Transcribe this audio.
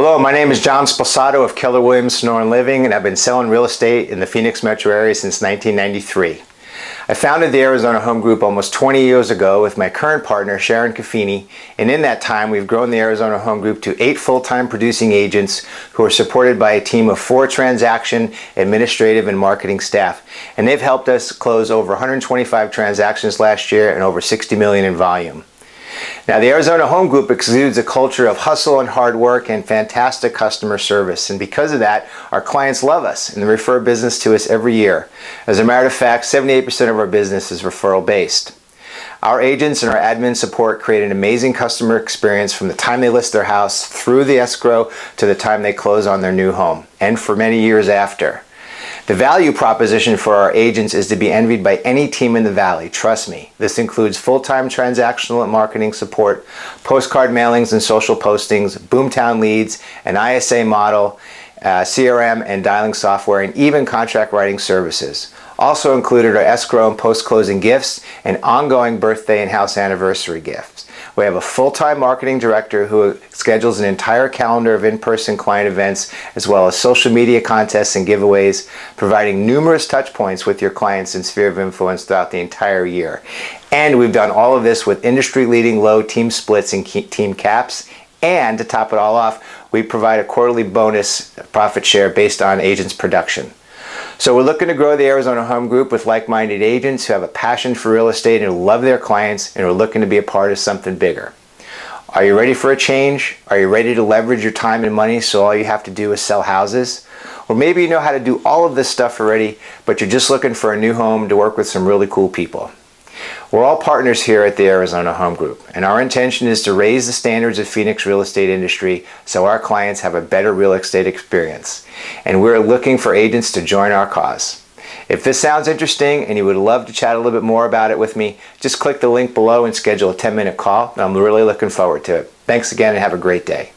Hello, my name is John Sposato of Keller Williams Sonoran Living, and I've been selling real estate in the Phoenix metro area since 1993. I founded the Arizona Home Group almost 20 years ago with my current partner, Sharon Caffini, and in that time we've grown the Arizona Home Group to eight full-time producing agents who are supported by a team of four transaction, administrative, and marketing staff. And they've helped us close over 125 transactions last year and over 60 million in volume. Now, the Arizona Home Group exudes a culture of hustle and hard work and fantastic customer service. And because of that, our clients love us and they refer business to us every year. As a matter of fact, 78% of our business is referral based. Our agents and our admin support create an amazing customer experience from the time they list their house through the escrow to the time they close on their new home and for many years after. The value proposition for our agents is to be envied by any team in the Valley, trust me. This includes full-time transactional and marketing support, postcard mailings and social postings, Boomtown leads, an ISA model, uh, CRM and dialing software, and even contract writing services. Also included are escrow and post-closing gifts and ongoing birthday and house anniversary gifts. We have a full-time marketing director who schedules an entire calendar of in-person client events as well as social media contests and giveaways, providing numerous touch points with your clients and sphere of influence throughout the entire year. And we've done all of this with industry-leading low team splits and team caps. And to top it all off, we provide a quarterly bonus profit share based on agents' production. So we're looking to grow the Arizona Home Group with like-minded agents who have a passion for real estate and who love their clients and are looking to be a part of something bigger. Are you ready for a change? Are you ready to leverage your time and money so all you have to do is sell houses? Or maybe you know how to do all of this stuff already, but you're just looking for a new home to work with some really cool people. We're all partners here at the Arizona Home Group, and our intention is to raise the standards of Phoenix real estate industry so our clients have a better real estate experience. And we're looking for agents to join our cause. If this sounds interesting and you would love to chat a little bit more about it with me, just click the link below and schedule a 10 minute call. I'm really looking forward to it. Thanks again and have a great day.